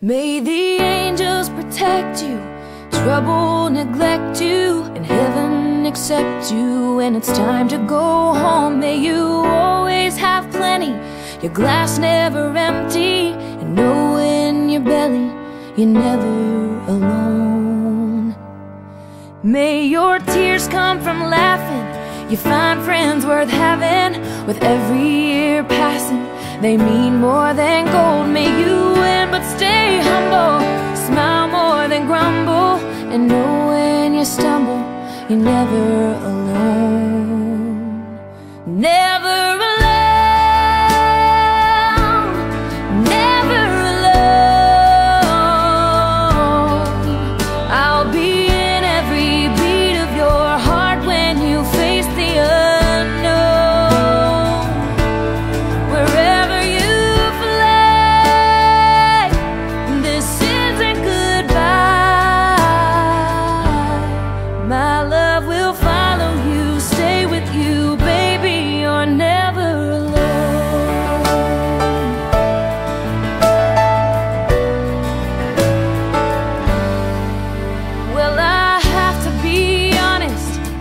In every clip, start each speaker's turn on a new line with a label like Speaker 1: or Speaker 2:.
Speaker 1: May the angels protect you, trouble neglect you, and heaven accept you when it's time to go home. May you always have plenty, your glass never empty, and know in your belly you're never alone. May your tears come from laughing, you find friends worth having, with every year passing, they mean more than gold. May you win, but stay you're never alone.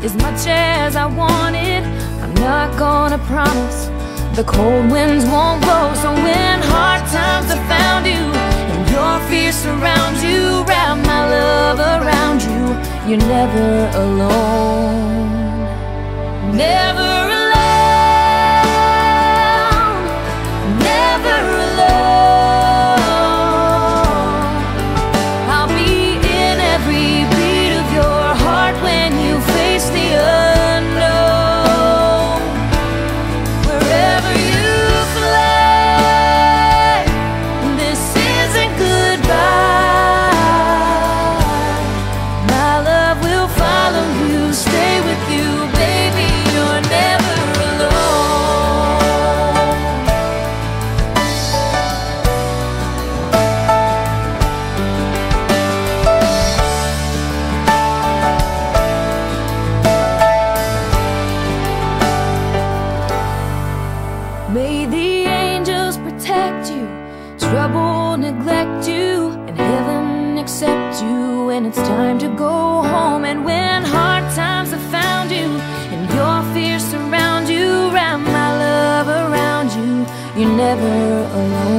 Speaker 1: As much as I want it, I'm not gonna promise. The cold winds won't blow, so when hard times have found you and your fear surrounds you, wrap my love around you. You're never alone. Never never alone.